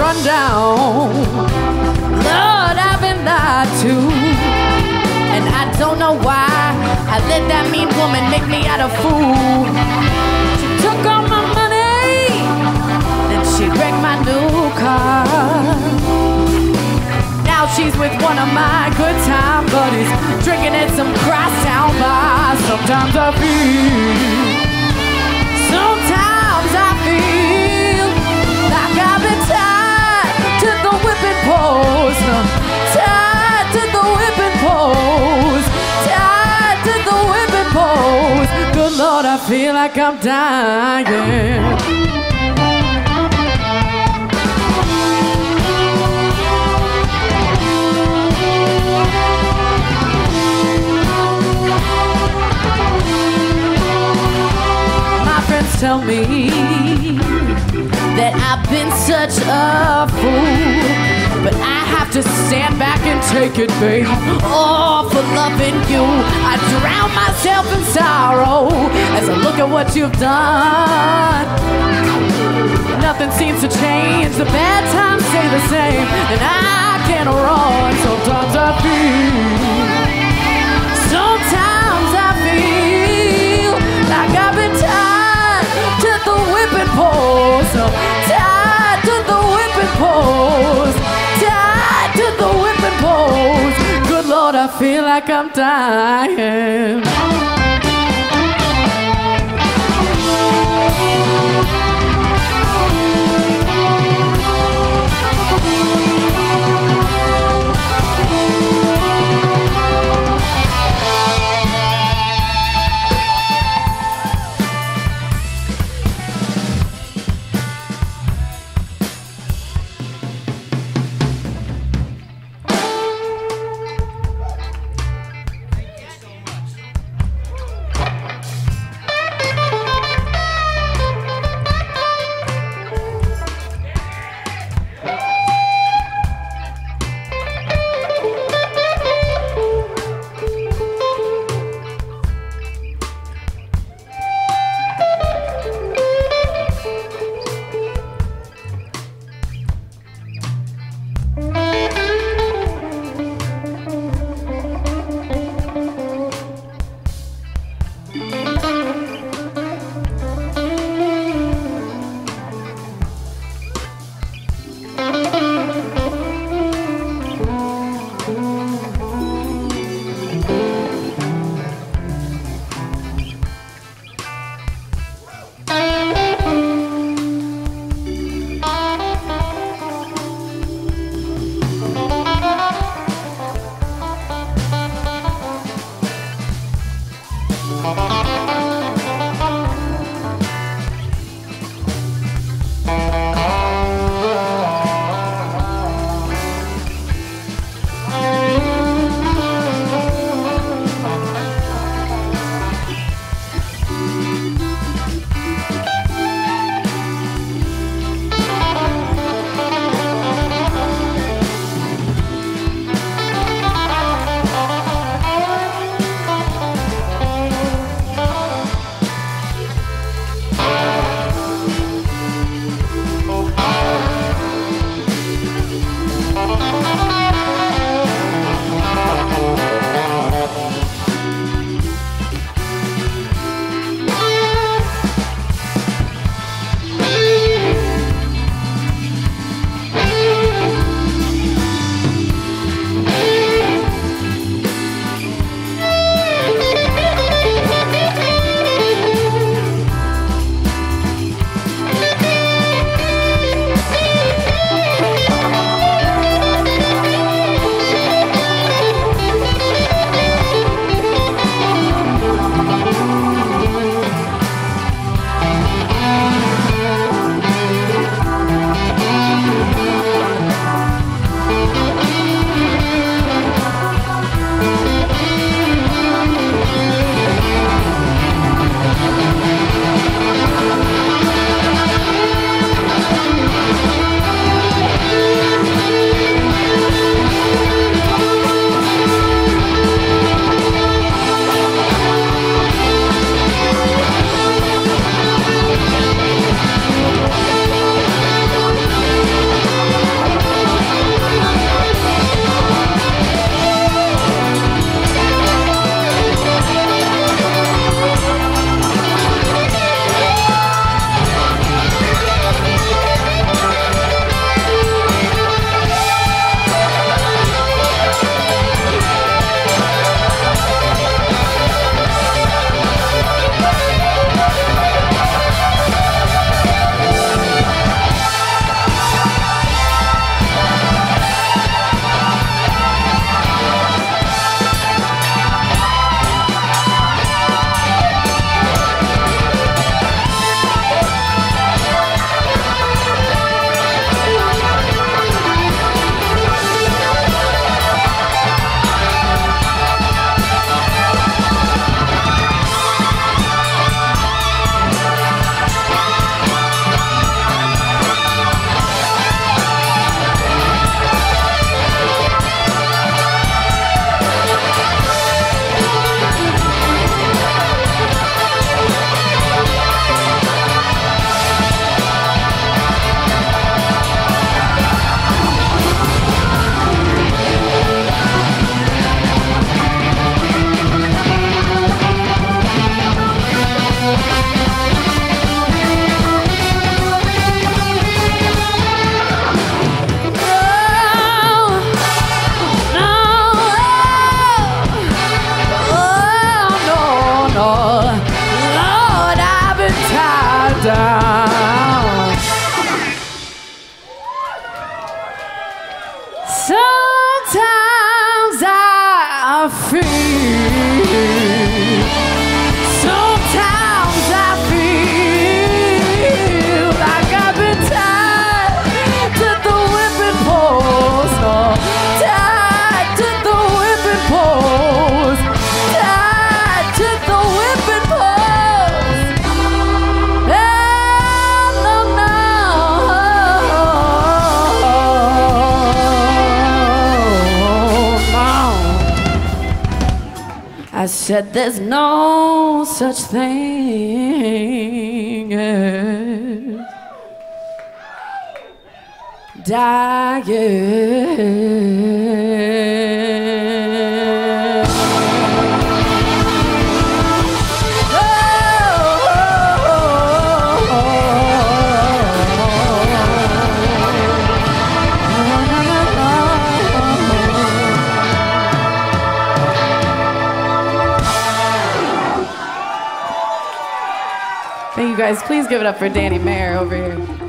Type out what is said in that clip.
run down. Lord, I've been lied to. And I don't know why I let that mean woman make me out a fool. She took all my money, then she wrecked my new car. Now she's with one of my good time buddies, drinking at some crosstown bar. Sometimes I feel, sometimes feel like I'm dying. My friends tell me that I've been such a fool. Take it, babe. Oh, for loving you. I drown myself in sorrow as I look at what you've done. Nothing seems to change. The bad times stay the same. And I can't run. Sometimes I feel. Sometimes I feel like I've been tied to the whipping post. Tied feel like I'm dying. Said there's no such thing as dying. Guys. Please give it up for Danny Mayer over here.